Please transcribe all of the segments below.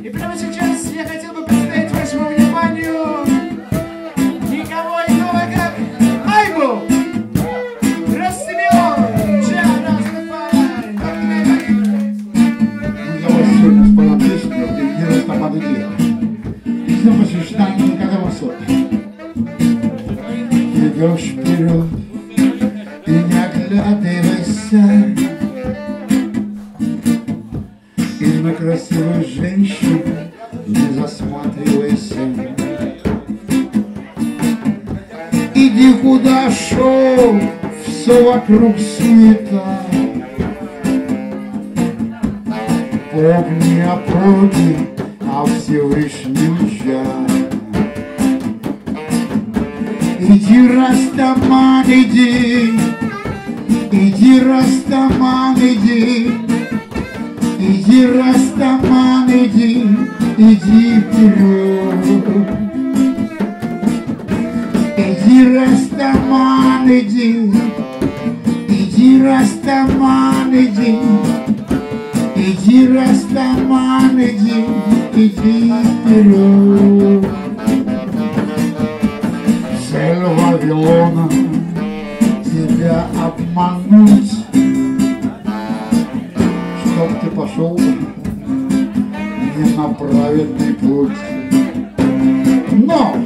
И прямо сейчас я хотел бы представить вашему вниманию никого иного, как Айбу! Рассмеон! Ча, Растафарай! Я вас сегодня спала песню «Дело тамады дело». И снова сочетание никогда высот. Идешь вперед и не оглядывайся. Красивую женщину не засматривайся. Иди куда шел, все вокруг суета. Помни о Боге, о Всевышнем жар. Иди, Растаман, иди, иди, Растаман, иди, иди, Растаман, иди, иди вперед. Иди, Растаман, иди, иди, Растаман, иди, иди, Растаман, иди, иди вперед. На праведный путь. Но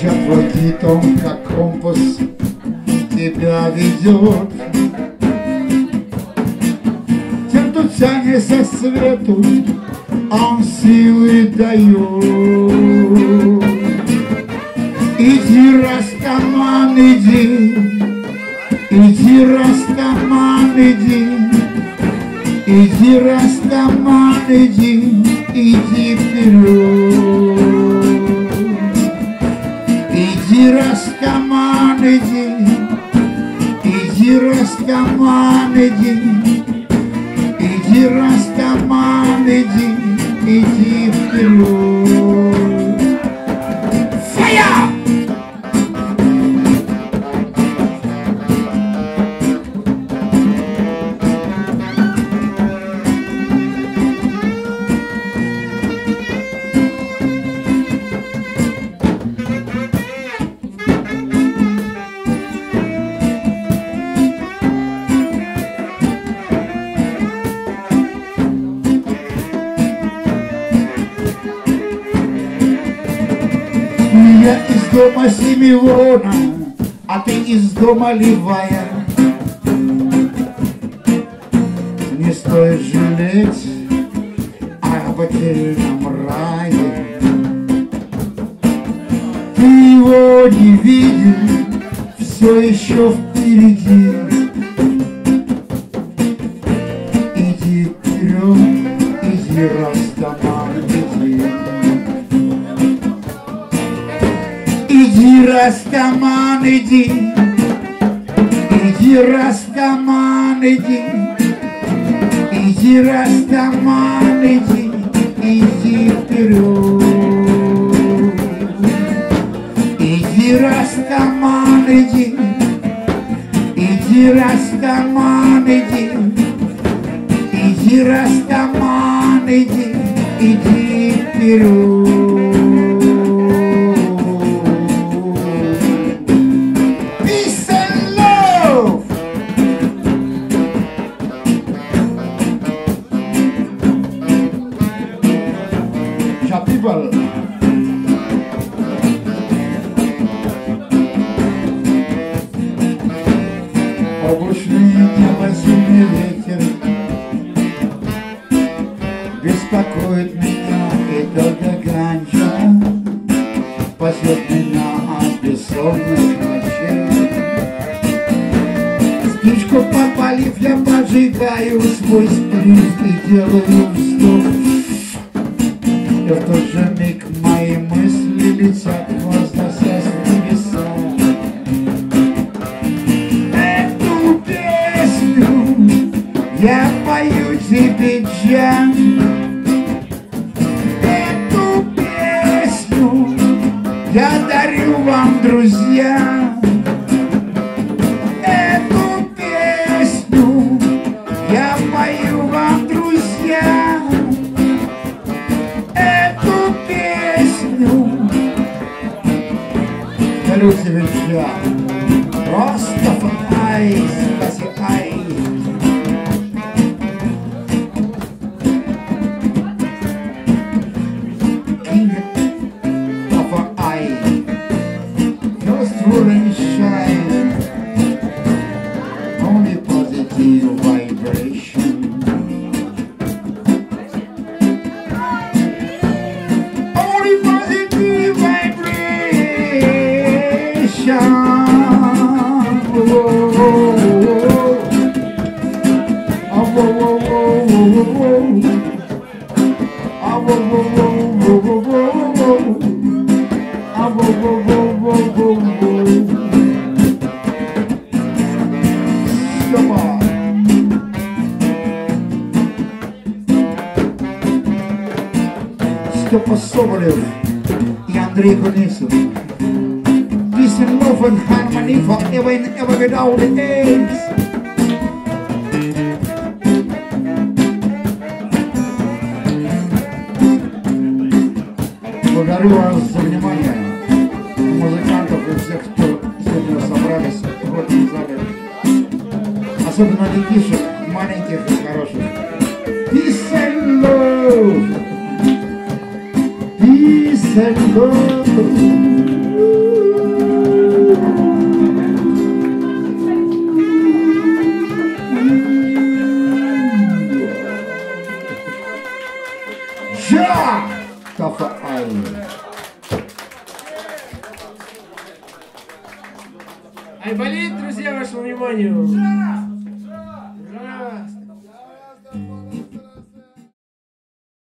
жатва китом, как компас, тебя ведет. Тем, кто тянется свету, он силы дает. Иди, Растаман, иди, иди, Растаман, иди, иди, Растаман, иди, иди вперед. Иди, Растаман, иди, иди, Растаман, иди, иди, иди, иди вперед. Дома Симеона, а ты из дома Ливая. Не стоит жалеть о потерянном рае. Ты его не видел, все еще впереди. Иди, Растаман, иди, иди, Растаман, иди, иди, Растаман, иди, иди вперед. Иди, Растаман, иди, иди, Растаман, иди, иди, Растаман, иди, иди вперед. Облачный небо, сильный ветер. Беспокоит меня эта ганча Пасет меня от бессонных ночей Спичку попалив, я поджигаю свой сплив и делаю вздох. И в тот же я эту песню я дарю вам, друзья. Эту песню я пою вам, друзья. Эту песню дарю тебе я. Степа Соболев и Андрей Кунисов. Peace and love and harmony forever and ever without the ends. Благодарю вас за внимание, музыкантов и всех, кто сегодня собрались в этом зале. Особенно детишек, маленьких и хороших. Peace and love. Peace and love. Ei. Айболит, друзья, вашему вниманию.